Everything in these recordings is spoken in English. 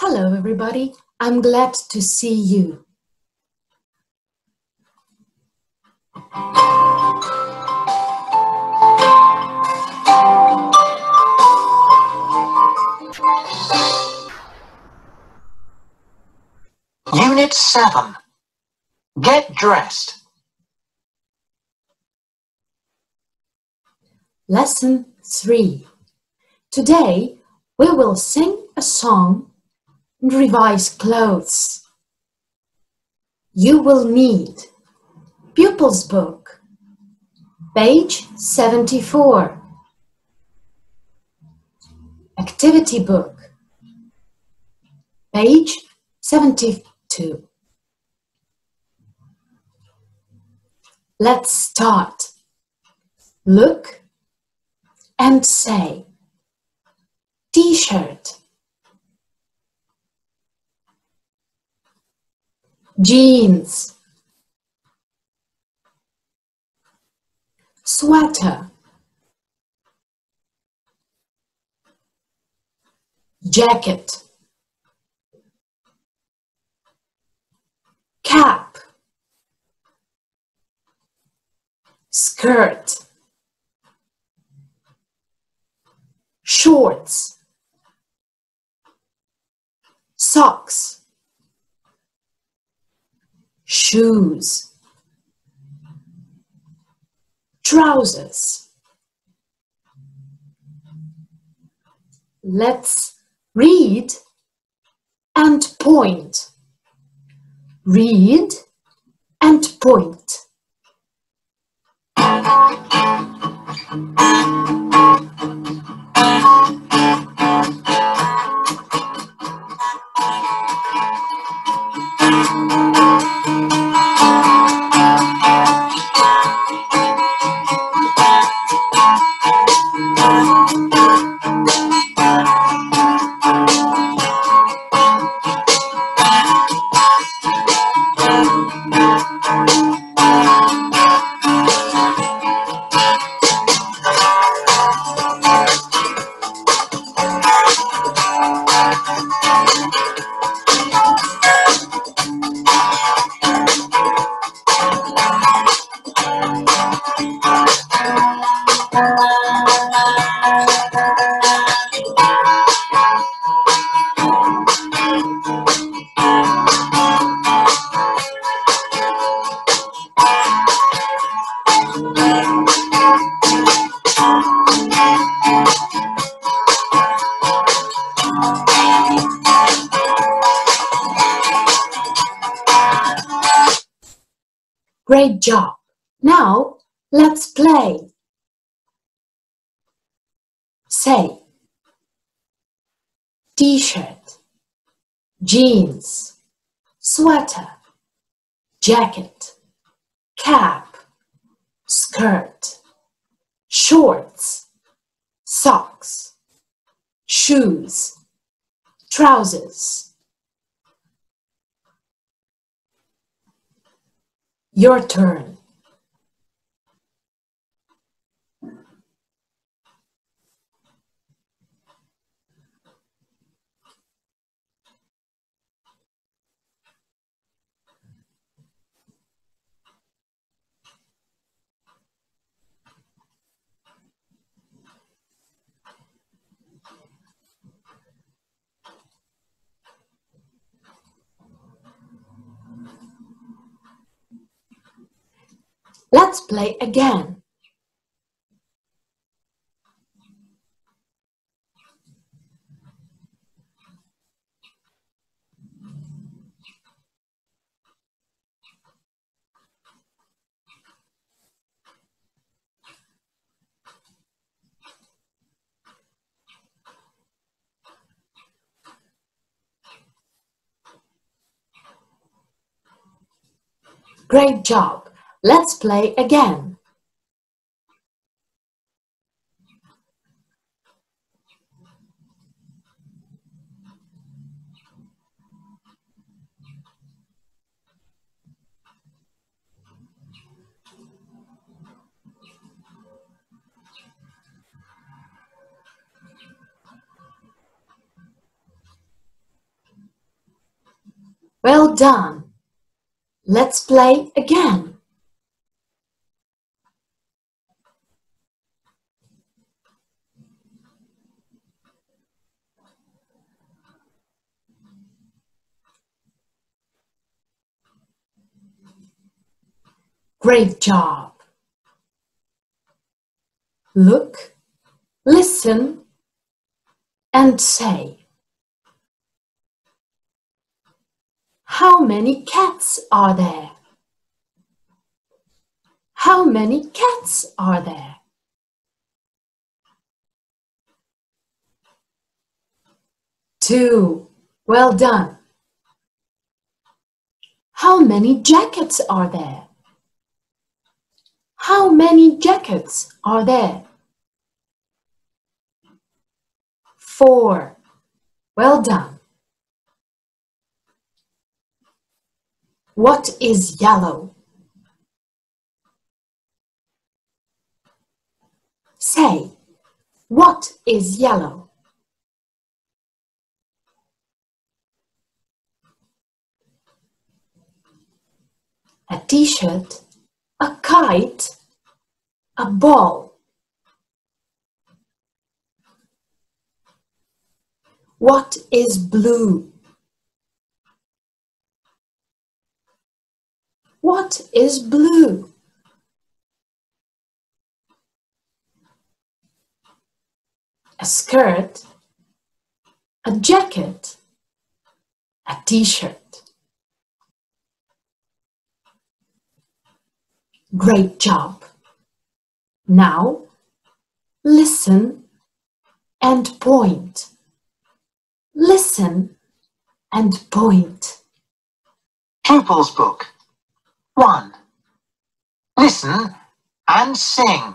Hello, everybody. I'm glad to see you. Unit 7. Get dressed. Lesson 3. Today we will sing a song revise clothes. You will need Pupil's Book, page 74. Activity Book, page 72. Let's start. Look and say T-shirt jeans sweater jacket cap skirt shorts socks shoes trousers. Let's read and point. Read and point Great job. Now let's play. Say t-shirt, jeans, sweater, jacket, cap, skirt, shorts, socks, shoes, trousers. Your turn. Let's play again. Great job. Let's play again. Well done. Let's play again. Great job. Look, listen, and say. How many cats are there? How many cats are there? Two. Well done. How many jackets are there? How many jackets are there? Four. Well done. What is yellow? Say, what is yellow? A t-shirt, a kite, a ball. What is blue? What is blue? A skirt, a jacket, a t-shirt. Great job. Now, listen and point. Listen and point. Pupils Book 1. Listen and sing.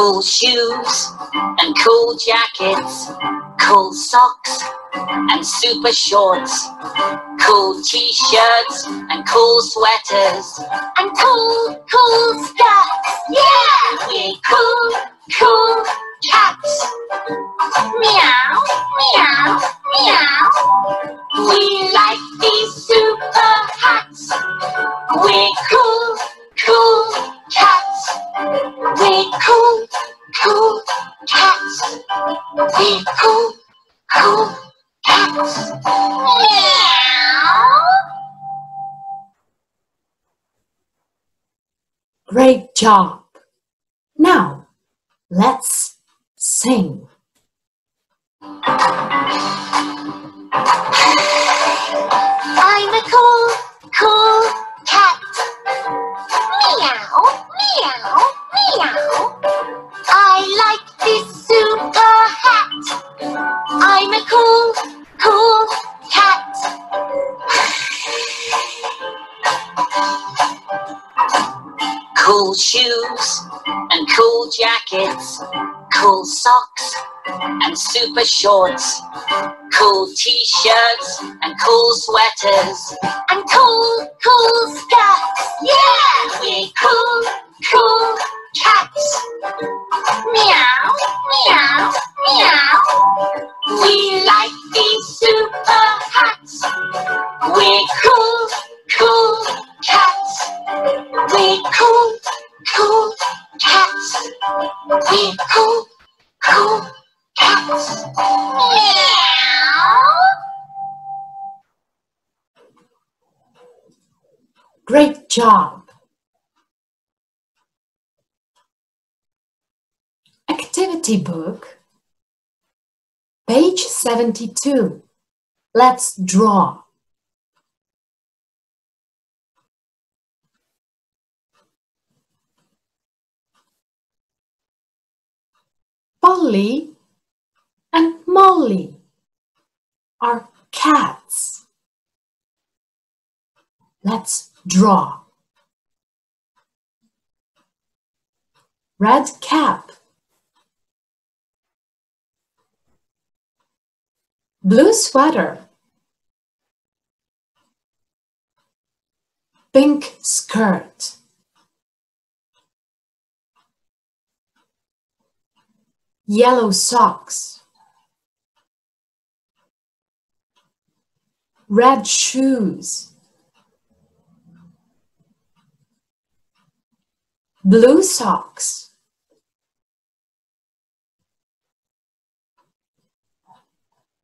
Cool shoes and cool jackets, cool socks and super shorts, cool t-shirts and cool sweaters. And cool, cool skirts. Yeah! We're cool, Cool cats. Great job. Now, let's sing. Socks and super shorts, cool t-shirts and cool sweaters. And cool, cool skirts. Yeah! We're cool, Cool cats. Meow, meow, meow. We like these super hats. we're Cool, cool cats. We cool, cool cats. We cool. Great job. Activity book, page 72. Let's draw. Polly and Molly are cats. Let's draw. Red cap. Blue sweater. Pink skirt. Yellow socks. Red shoes. Blue socks.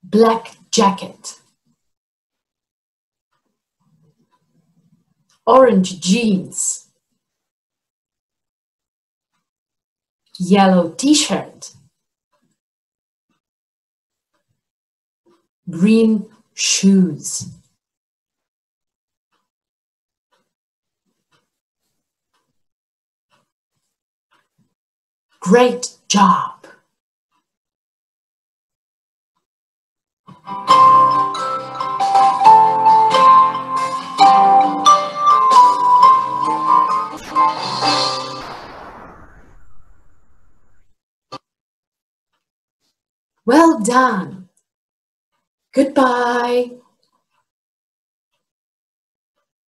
Black jacket. Orange jeans. Yellow t-shirt. Green shoes. Great job! Well done! Goodbye!